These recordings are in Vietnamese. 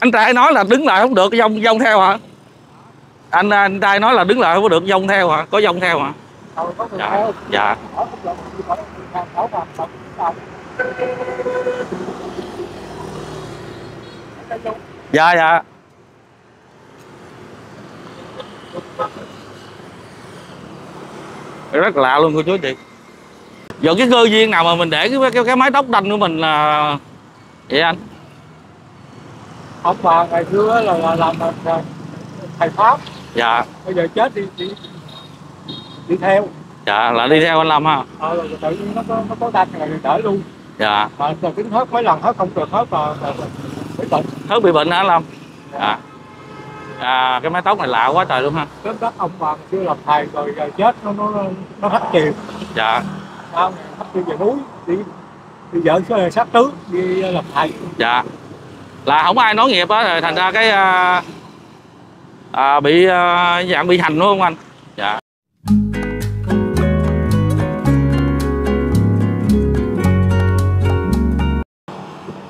anh trai nói là đứng lại không được dông dông theo hả? Anh anh trai nói là đứng lại không có được dông theo hả? Có dông theo hả? Dạ dạ. Dạ dạ. Rất lạ luôn cô chú chị. Giờ cái cơ duyên nào mà mình để cái cái, cái mái tóc đanh của mình là vậy anh? Ông bà ngày xưa là, là làm là, là thầy pháp. Dạ. Bây giờ chết đi đi đi theo. Dạ là đi theo anh lâm ha ờ, rồi tự nhiên nó có nó có rồi thì đỡ luôn. Dạ. Mà rồi tính hết mấy lần hết không được hết mà mà- mà bị bệnh. Hết bị bệnh hả anh lâm? Dạ. À cái mái tóc này lạ quá trời luôn ha. Đến đất ông bà xưa làm thầy rồi giờ chết nó nó nó, hắt chiều. Dạ. Sao hắt chiều về núi đi đi vợ số sát tướng đi làm thầy. Dạ là không ai nói nghiệp á rồi thành ra cái à, à, bị à, dạng bị hành đúng không anh? Dạ.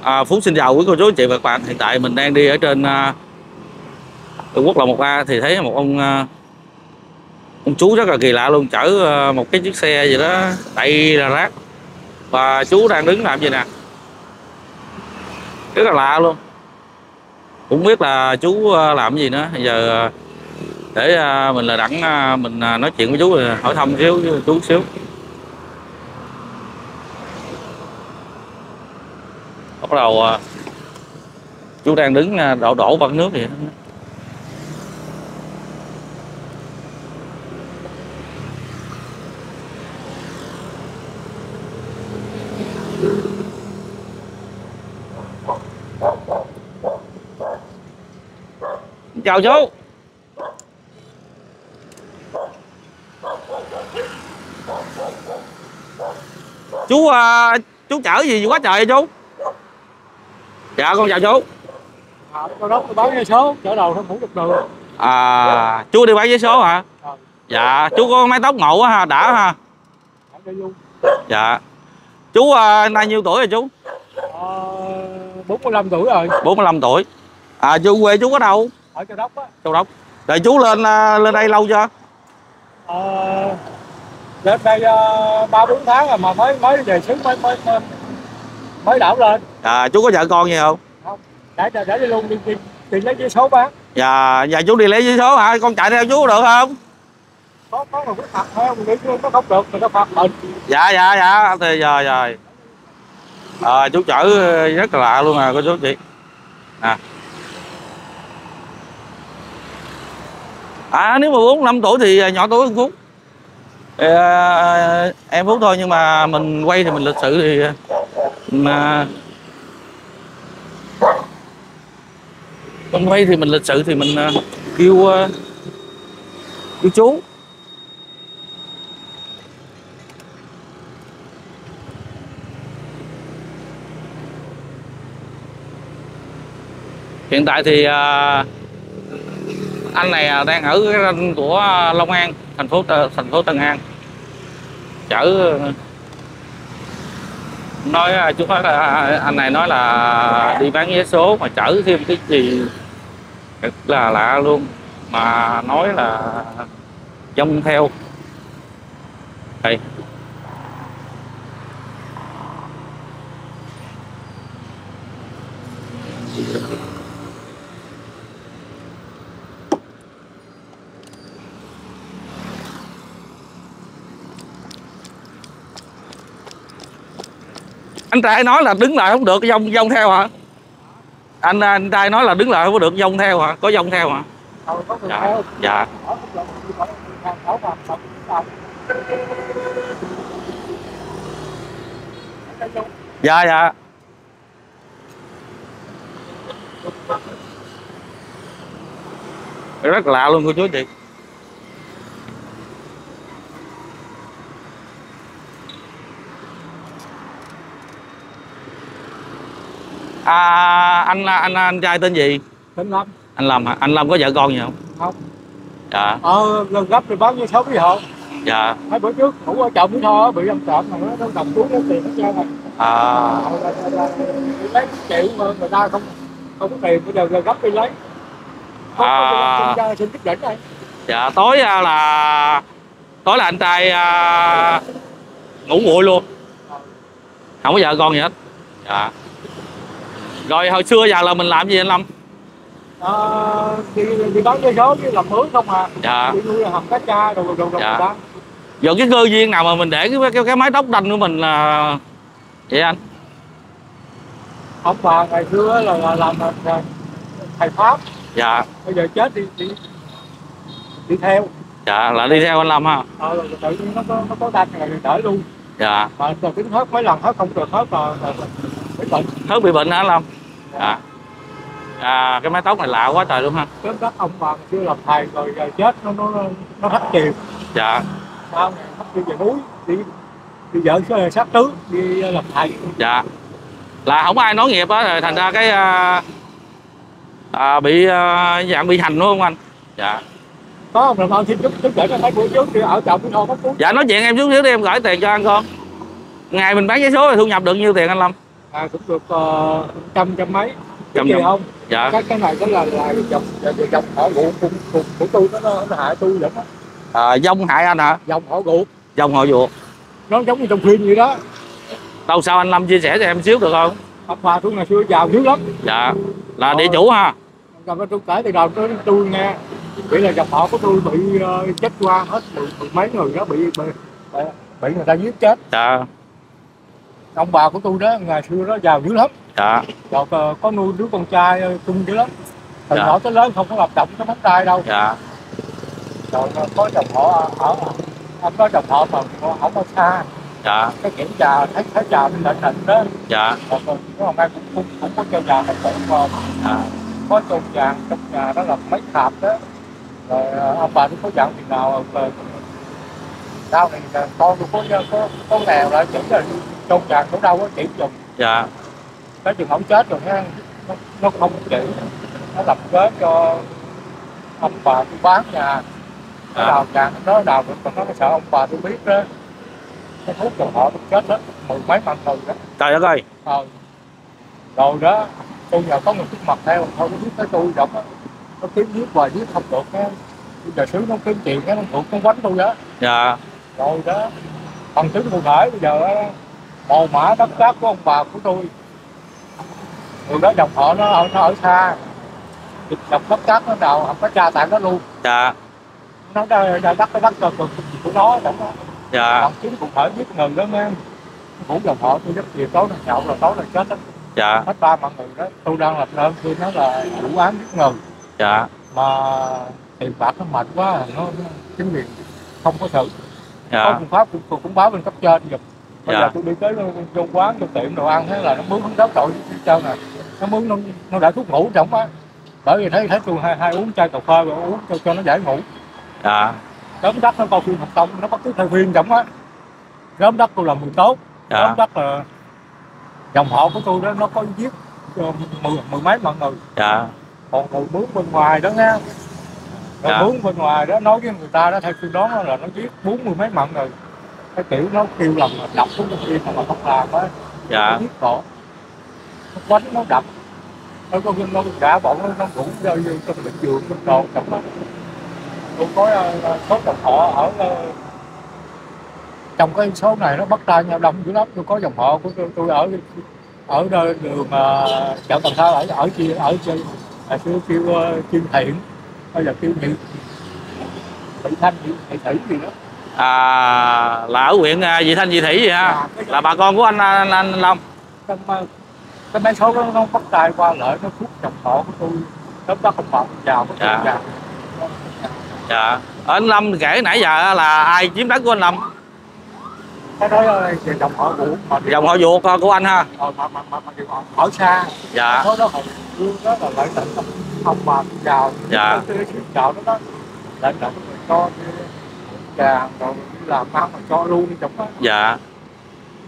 À, phú xin chào quý cô chú anh chị và các bạn. Hiện tại mình đang đi ở trên à, quốc lộ 1A thì thấy một ông à, ông chú rất là kỳ lạ luôn chở à, một cái chiếc xe gì đó đầy là rác. Và chú đang đứng làm gì nè? Rất là lạ luôn cũng biết là chú ờ, làm gì nữa. Bây giờ ờ, để ờ, mình là đặng mình nói chuyện với chú rồi hỏi thăm xíu với chú xíu. Bắt đầu chú đang đứng đổ đổ băng nước vậy chào chú. Chú à, chú chở gì quá trời chú? Dạ con chào chú. À, cho đó bán vé số chở đầu không ngủ được đường. À chú đi bán giấy số hả? Ờ. dạ chú có mái tóc ngộ quá ha đã ha. Dạ. Chú à, nay nhiêu tuổi rồi chú? Ờ, 45 tuổi rồi. 45 tuổi. À chú quê chú ở đâu ở châu đốc á. Châu đốc. Rồi chú lên à, lên đây lâu chưa? Ờ, đến đây ờ, ba bốn tháng rồi mà mới mới về xứ mới mới mới, mới đảo lên. À chú có vợ con gì không? Để để, để đi luôn đi, đi, đi lấy vé số bán. Dạ dạ chú đi lấy giấy số hả? Con chạy theo chú được không? Có có mà quyết phạt mình đi nó không được thì nó phạt mình. Dạ dạ dạ thì giờ rồi à, chú chở rất là lạ luôn à cô chú chị. À à nếu mà bốn năm tuổi thì à, nhỏ tuổi hơn phúc. À, à, em phúc thôi nhưng mà mình quay thì mình lịch sự thì à, mà mình quay thì mình lịch sự thì mình kêu kêu chú. Hiện tại thì uh, anh này à, đang ở cái ranh của à, Long An, thành phố thành phố Tân An. Chở, nói à, chú nói là anh này nói là đi bán vé số mà chở thêm cái gì rất là lạ luôn. Mà nói là dông theo. Đây. Anh trai nói là đứng lại không được, dông dông theo hả? Anh anh trai nói là đứng lại không có được, dông theo hả? Có dông theo hả? Dạ dạ. Dạ dạ. Rất lạ luôn cô chú chị. À, anh anh anh trai tên gì? Tên Lâm. Anh Lâm hả? Anh Lâm có vợ con gì không? Không. Dạ. Ờ gần gấp thì bán vé số với họ dạ. Mấy bữa trước ngủ ở chợ Mỹ Tho bị ăn trộm mà nó cầm túi nó tiền nó treo này à, là- là- là lấy triệu mà người ta không không có tiền bây giờ giờ gấp đi lấy. Không À. có xin trích đỉnh này. Dạ tối à, là tối là anh trai à, ngủ nguội luôn. Không có vợ con gì hết. Dạ rồi hồi xưa giờ là mình làm gì anh lâm? À, đi đi bán vé số với làm mướn không à dạ. Đi nuôi hầm cá cha đồ đồ đồ Dạ. đó. Giờ cái cơ duyên nào mà mình để cái cái, cái mái tóc đanh của mình là vậy anh? Ông bà ngày xưa là, là làm là, là thầy pháp. Dạ. Bây giờ chết đi đi đi theo. Dạ là đi theo anh lâm ha? Ờ, rồi tự nhiên nó có nó có đanh rồi thì đỡ luôn. Dạ. Mà tôi tính hết mấy lần hết không được hết mà mà- mà- mấy bệnh. Hết bị bệnh hả anh lâm dạ. À cái mái tóc này lạ quá trời luôn ha. Sớm đất ông bà chưa làm thầy rồi giờ chết nó nó nó, thắt chiều. Dạ. Sau này thắt chiều về núi đi đi vợ sát tứ đi làm thầy. Dạ. Là không ai nói nghiệp á thành ra cái à, à, bị à, dạng bị hành đúng không anh? Dạ. Có ông làm ơn xin chút chút để cho mấy bữa trước đi ở cái có phú dạ nói chuyện em chút xíu đi em gửi tiền cho anh con. Ngày mình bán vé số thì thu nhập được nhiêu tiền anh lâm à cũng được uh, trăm trăm mấy. Trăm trăm gì không? Dạ. Cái cái này cái là là dòng dòng họ ruột của, của, của tôi nó nó, nó hại tôi lắm á. À, dông hại anh hả? Dòng họ ruột. Dông họ ruột. Nó giống như trong phim vậy đó. Đâu sao anh lâm chia sẻ cho em xíu được không? Ông bà tôi ngày xưa giàu dữ lắm. Dạ. Là địa chủ ha? Rồi tôi kể từ đầu tới tôi nghe. Chỉ là dòng họ của tôi bị ờ, chết qua hết mười, mấy người đó bị, bị, bị người ta giết chết. Dạ ông bà của tôi đó ngày xưa đó giàu dữ lắm. Dạ. Rồi ờ, có nuôi đứa con trai ờ, cưng dữ lắm. Từ Dạ. nhỏ tới lớn không có lập động cái móng tay đâu. Dạ. Rồi ờ, có chồng họ ở ông có chồng họ mà không ở xa. Dạ. Cái kiểm tra thấy thấy trà mình định định đó. Dạ. Rồi còn có nay cũng cũng, cũng có cho nhà mình cũng ờ, dạ. có chôn vàng trong nhà đó là mấy thạp đó. Rồi ông bà tôi có dặn thì nào ờ, sau này ờ, con tôi có có có nghèo lại chỉ là chôn vàng cũng đâu có chỉ dùng dạ. Cái chừng không chết rồi ha nó, nó không chỉ nó lập kế cho ông bà tôi bán nhà. Nó À. đào vàng nó đào được còn nó sợ ông bà tôi biết đó. Cái thuốc cho họ tôi chết hết mười mấy năm rồi đó. Trời đất ơi. Ờ. Rồi đó tôi giờ có người trước mặt theo thôi nó biết tới tôi động á nó kiếm giết hoài giết không được á bây giờ sứ nó kiếm tiền cái nó thuộc nó quánh tôi đó. Dạ rồi đó. Bằng chứng cụ thể bây giờ mồ mã đất cát của ông bà của tôi. Người đó dòng họ nó ở nó ở xa. Dòng đất cát nó đào không có cha tặng nó luôn. Dạ. Nó đã đất cái đất cho của của nó chẳng đó. Dạ. Bằng chứng cụ thể giết người đó nghe cũng dòng họ tôi rất nhiều tối là nhậu là tối là chết đó dạ. Hết ba mọi người đó. Tôi đang lập đơn tôi nói là vụ án giết người dạ. Mà tiền bạc nó mạnh quá nó, chính quyền không có xử có dạ phương pháp cũng, cũng, báo bên cấp trên giùm bây Dạ. giờ tôi đi tới vô quán vô tiệm đồ ăn thế là nó mướn đáo tội trơn à nó mướn nó, nó đã thuốc ngủ trong á. Bởi vì thấy thấy tôi hay, hay uống chai cà phê rồi uống cho, cho nó giải ngủ. Dạ. Gớm đất nó coi phim học tông nó bắt chước theo phim trong á. Gớm đất tôi làm người tốt. Dạ. Gớm đất là dòng họ của tôi đó nó có giết mười, mười mấy mọi người. Dạ. Còn người mướn bên ngoài đó nha người Dạ. mướn bên ngoài đó nói với người ta đó theo tôi đoán là nó giết bốn mươi mấy mạng người cái kiểu nó kêu lòng là đập xuống trong tim mà mà không làm á. Dạ. Nó giết cổ nó quánh nó đập. Nó có nó cả bọn nó nó cũng rơi vô trong bệnh viện trong đồ trong đó. Tôi có ờ, số dòng họ ở ờ, trong cái số này nó bắt tay nhau đông dữ lắm. Tôi có dòng họ của tôi, tôi ở ở nơi đường ờ, chợ Cần Thơ ở ở chia ở là kêu kêu thiện bây giờ kêu thị thị thanh thị thủy gì đó à, là ở huyện à, Vị Thanh Vị Thủy gì ha À, cái là bà con của anh anh, anh Long cái, ờ, cái mấy số đó nó bắt tay qua lại nó thuốc dòng họ của tôi lớp đó không giàu có tiền Dạ. giàu dạ anh Lâm kể nãy giờ là ai chiếm đất của anh Lâm cái đó ờ, về dòng họ ruột mà dòng họ ruột của anh ha ờ, mà mà mà, mà điều họ ở xa dạ số đó hồi xưa đó là lợi nhuận ông, ông bà tôi giàu Dạ. cái giàu đó đó lợi nhuận rồi cho vàng rồi đi làm ăn mà cho luôn trong đó dạ.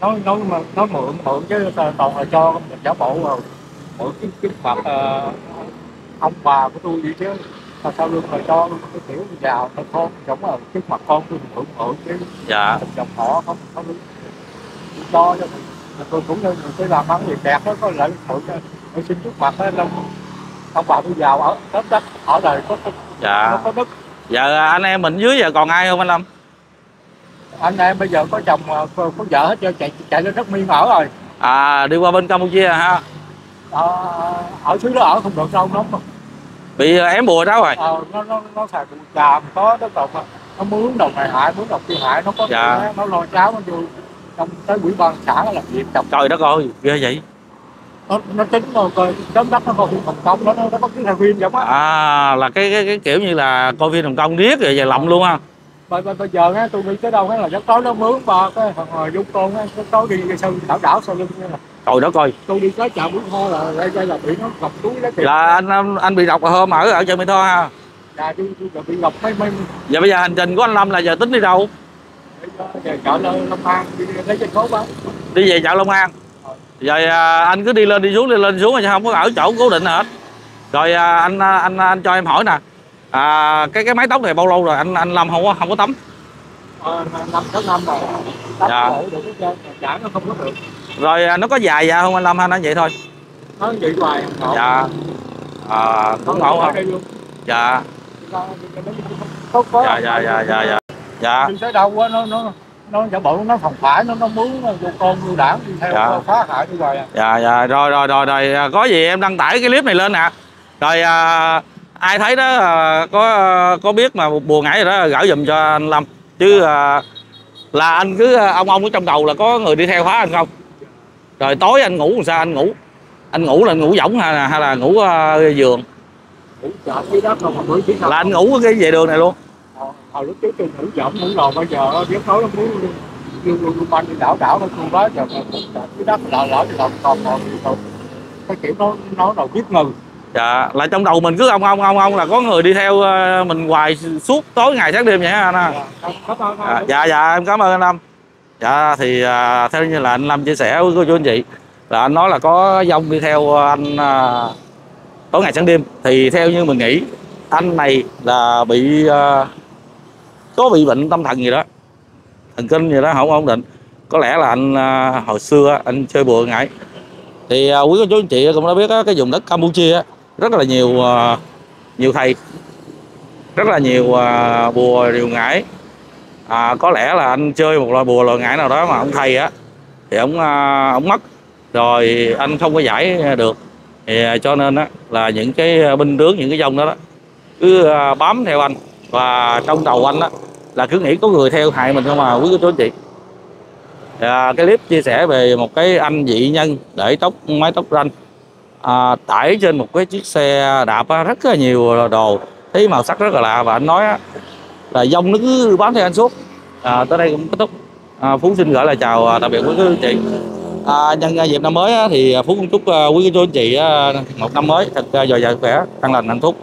Nói nói mà nói mượn mượn chứ toàn là cho mình giả bộ rồi. Mượn cái cái mặt ờ, ông bà của tôi vậy chứ. Mà sao lương mà cho cái kiểu giàu nó con giống là trước mặt con tôi mượn mượn chứ. Dạ. Mình dòng họ không không đúng cho cho mình. Mà tôi cũng như người tôi làm ăn gì đẹp đó có lợi mượn cho tôi xin trước mặt đó đâu ông bà tôi giàu ở đất đất ở đời có có, dạ. nó có đất giờ anh em mình dưới giờ còn ai không anh lâm? Anh em bây giờ có chồng ờ, có, có vợ hết trơn, chạy chạy lên đất miên ở rồi. À đi qua bên campuchia ha ờ, ở xứ đó ở không được đâu nó bị ờ, ém bùa đó rồi. Ờ, nó nó nó xài bụi tràm có đất độc mà. nó mướn đồng này hại mướn đồng kia hại nó có Dạ. nó lo cháo nó vô trong tới quỹ ban xã nó làm việc trồng trời đất ơi ghê vậy nó nó tính rồi coi đấm đất nó coi phim hồng kông đó nó nó có cái là phim giống á. À là cái cái, cái kiểu như là coi phim hồng kông điếc rồi về lậm luôn ha bây, bây, bây giờ á tôi đi tới đâu á là giấc tối nó mướn ba cái thằng ngồi dung con á giấc tối đi sân đảo đảo sau lưng nha. Trời đất ơi. Tôi đi tới chợ bún kho là đây đây là bị nó ngập túi lấy tiền là anh anh, bị độc hôm ở ở chợ mỹ tho ha là tôi tôi bị ngập mấy mấy. Giờ bây giờ hành trình của anh lâm là giờ tính đi đâu? Giờ chợ Long An đi lấy trên phố bán đi về chợ long an rồi à, anh cứ đi lên đi xuống đi lên đi xuống chứ không có ở chỗ cố định hết. Rồi à, anh à, anh anh cho em hỏi nè. À, cái cái mái tóc này bao lâu rồi? Anh anh lâm không có không có tắm. Ờ, năm sáu năm rồi. Tắm Dạ. được mà chả nó không có được. Rồi à, nó có dài dạ không? Anh lâm hay nó vậy thôi. Nó vậy hoài không dạ. À, cũng ngộ ở hả? đây luôn. Dạ. Có có dạ dạ dạ dạ dạ. Dạ nó giả bộ nó phòng phải nó nó nó vô con vô đảng đi theo Dạ. phá hại đi hoài à. Dạ dạ rồi rồi rồi rồi à, có gì em đăng tải cái clip này lên nè. Rồi à, ai thấy đó à, có có biết mà buồn ngãi rồi đó gửi giùm cho anh lâm. Chứ à, là anh cứ à, ông ông ở trong đầu là có người đi theo phá anh không? Rồi tối anh ngủ làm sao anh ngủ? Anh ngủ là anh ngủ võng hay là hay là ngủ à, giường? Là anh ngủ cái vệ đường này luôn hồi, hồi lúc trước tôi ngủ chậm ngủ lò bây giờ giấc tối nó muốn luôn luôn banh đi đảo đảo nó luôn đó giờ dưới đất lỡ lỡ thì còn còn còn cái kiểu nó nó đầu biết ngừ. Dạ là trong đầu mình cứ ông ông ông ông là có người đi theo à, mình hoài suốt tối ngày sáng đêm vậy hả anh ha? Dạ, À, dạ dạ em cảm ơn anh Lâm. Dạ thì à, theo như là anh Lâm chia sẻ với cô chú anh chị là anh nói là có dông đi theo anh à, tối ngày sáng đêm. Thì theo như mình nghĩ anh này là bị à, có bị bệnh tâm thần gì đó. Thần kinh gì đó không ổn định. Có lẽ là anh à, hồi xưa anh chơi bùa ngại thì à, quý cô chú anh chị cũng đã biết á, cái vùng đất Campuchia á, rất là nhiều à, nhiều thầy. Rất là nhiều à, bùa điều ngải. À, có lẽ là anh chơi một loại bùa loại ngải nào đó mà ông thầy á thì ông à, ông mất. Rồi anh không có giải được. Thì à, cho nên á là những cái à, binh tướng những cái dông đó, đó cứ à, bám theo anh. Và trong đầu anh á là cứ nghĩ có người theo hại mình không mà quý cô chú anh chị. À, cái clip chia sẻ về một cái anh dị nhân để tóc mái tóc ranh. À, tải trên một cái chiếc xe đạp rất là nhiều đồ. Thấy màu sắc rất là lạ và anh nói á, là dông nó cứ bám theo anh suốt. À, tới đây cũng kết thúc à, phú xin gửi lời chào à, tạm biệt quý cô chú anh chị. À, nhân à, dịp năm mới á, thì à, phú cũng chúc quý cô chú anh chị một năm mới thật dồi dào sức khỏe an lành hạnh phúc.